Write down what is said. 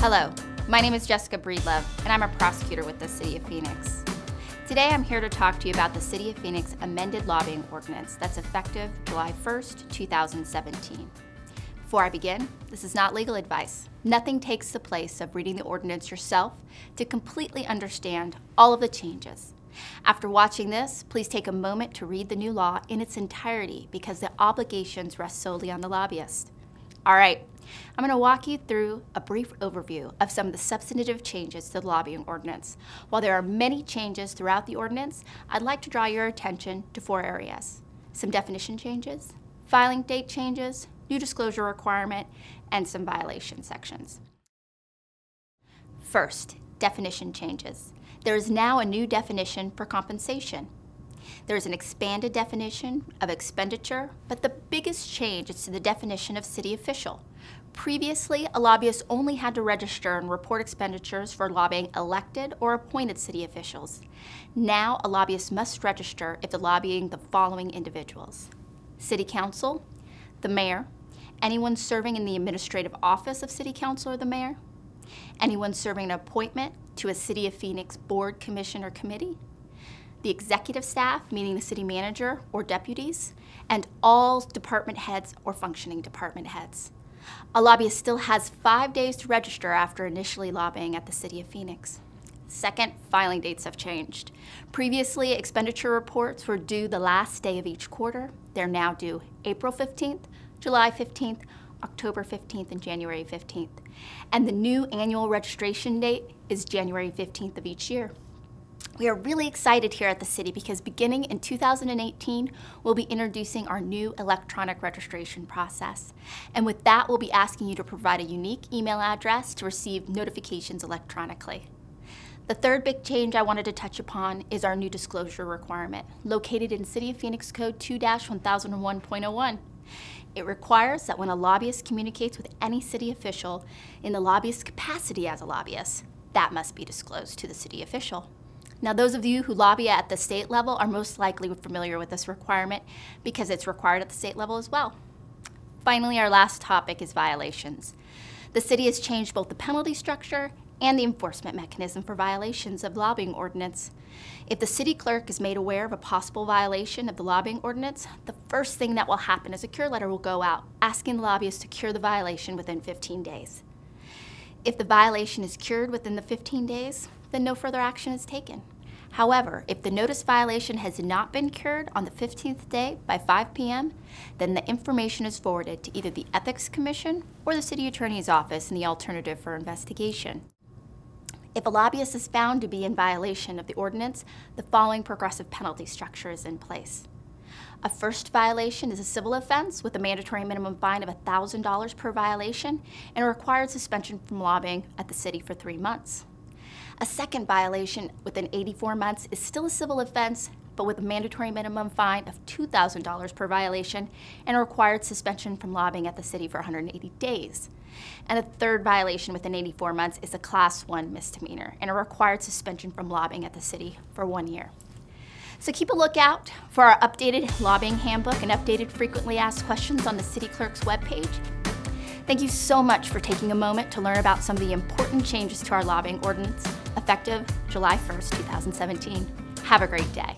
Hello, my name is Jessica Breedlove, and I'm a prosecutor with the City of Phoenix. Today I'm here to talk to you about the City of Phoenix amended lobbying ordinance that's effective July 1st, 2017. Before I begin, this is not legal advice. Nothing takes the place of reading the ordinance yourself to completely understand all of the changes. After watching this, please take a moment to read the new law in its entirety because the obligations rest solely on the lobbyist. All right, I'm going to walk you through a brief overview of some of the substantive changes to the lobbying ordinance. While there are many changes throughout the ordinance, I'd like to draw your attention to four areas. Some definition changes, filing date changes, new disclosure requirement, and some violation sections. First, definition changes. There is now a new definition for compensation. There is an expanded definition of expenditure, but the biggest change is to the definition of city official. Previously, a lobbyist only had to register and report expenditures for lobbying elected or appointed city officials. Now, a lobbyist must register if they're lobbying the following individuals. City Council, the Mayor, anyone serving in the administrative office of City Council or the Mayor, anyone serving an appointment to a City of Phoenix board, commission, or committee, the executive staff, meaning the city manager or deputies, and all department heads or functioning department heads. A lobbyist still has five days to register after initially lobbying at the City of Phoenix. Second, filing dates have changed. Previously, expenditure reports were due the last day of each quarter. They're now due April 15th, July 15th, October 15th, and January 15th. And the new annual registration date is January 15th of each year. We are really excited here at the city because beginning in 2018, we'll be introducing our new electronic registration process. And with that, we'll be asking you to provide a unique email address to receive notifications electronically. The third big change I wanted to touch upon is our new disclosure requirement, located in City of Phoenix Code 2-1001.01. It requires that when a lobbyist communicates with any city official in the lobbyist capacity as a lobbyist, that must be disclosed to the city official. Now, those of you who lobby at the state level are most likely familiar with this requirement because it's required at the state level as well. Finally, our last topic is violations. The city has changed both the penalty structure and the enforcement mechanism for violations of lobbying ordinance. If the city clerk is made aware of a possible violation of the lobbying ordinance, the first thing that will happen is a cure letter will go out asking the lobbyist to cure the violation within 15 days. If the violation is cured within the 15 days, then no further action is taken. However, if the notice violation has not been cured on the 15th day by 5 p.m., then the information is forwarded to either the Ethics Commission or the City Attorney's Office in the alternative for investigation. If a lobbyist is found to be in violation of the ordinance, the following progressive penalty structure is in place. A first violation is a civil offense with a mandatory minimum fine of $1,000 per violation and a required suspension from lobbying at the city for three months. A second violation within 84 months is still a civil offense, but with a mandatory minimum fine of $2,000 per violation and a required suspension from lobbying at the city for 180 days. And a third violation within 84 months is a class one misdemeanor and a required suspension from lobbying at the city for one year. So keep a lookout for our updated lobbying handbook and updated frequently asked questions on the city clerk's webpage. Thank you so much for taking a moment to learn about some of the important changes to our lobbying ordinance effective July 1st, 2017. Have a great day.